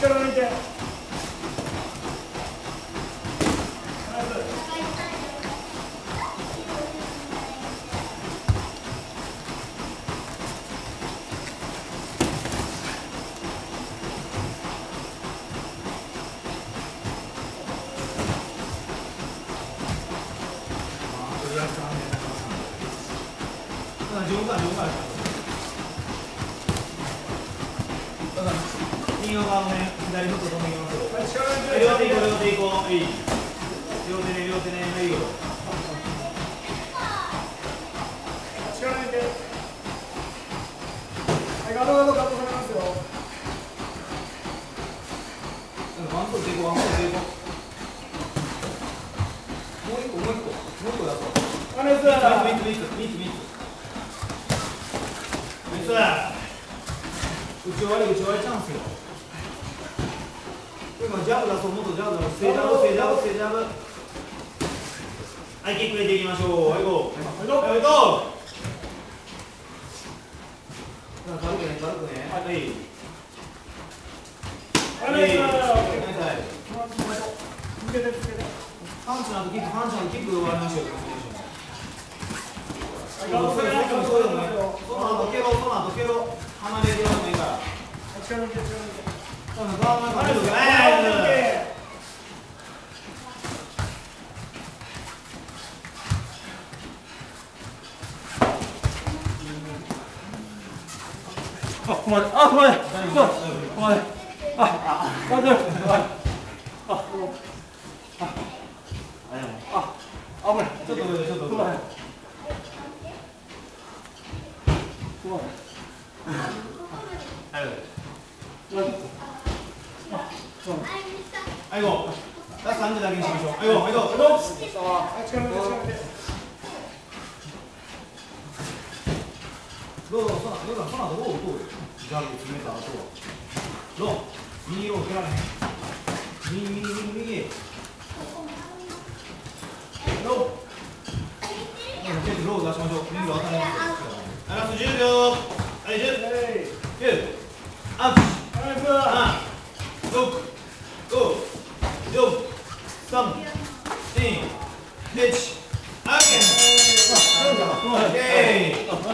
力抜いて。右側のね左フット飛んできます両手いこう両手いこうはい両手ね両手ねはいよ力抜いて。はいガードガードガードされますよワンコーいこうワンコーいこうもう一個もう一個もう一個やっとアネス三つ三つ三つ三つ三つ三つ打ち終わり打ち終わりチャンスよ今ジャブ出そうもっとジャブ出そう正ジャブ正ジャブ正ジャブはいキック入れていきましょうはいゴーはいはいゴー軽くね軽くねはいはいアネスはい続けて続けてパンチの後キックパンチの後キックで終わりましょうろうその後蹴ろう離れるようもいいから力抜いて力抜いてそのガードの中ではいあ、ここまで。あ、ここまで。ここまで。ここまで。あ、あ、大丈夫。あ、あ、あ、危ない。ちょっとちょっと上ここまで。ここまで。はい大丈はいゴーラスト30だけにしましょうはいゴーはいゴーはいゴーはい力抜いて力抜いてどうぞそのどうぞその後どうどうジャブ決めた後はロー右ロー蹴られへん右右右右ローロー出しましょう右ロー当たりますはいラスト10秒 Eentje. Hier. Af. Even aan. Ook. Go. Jump. Stam. Eén. Ditch. Oké. Oké.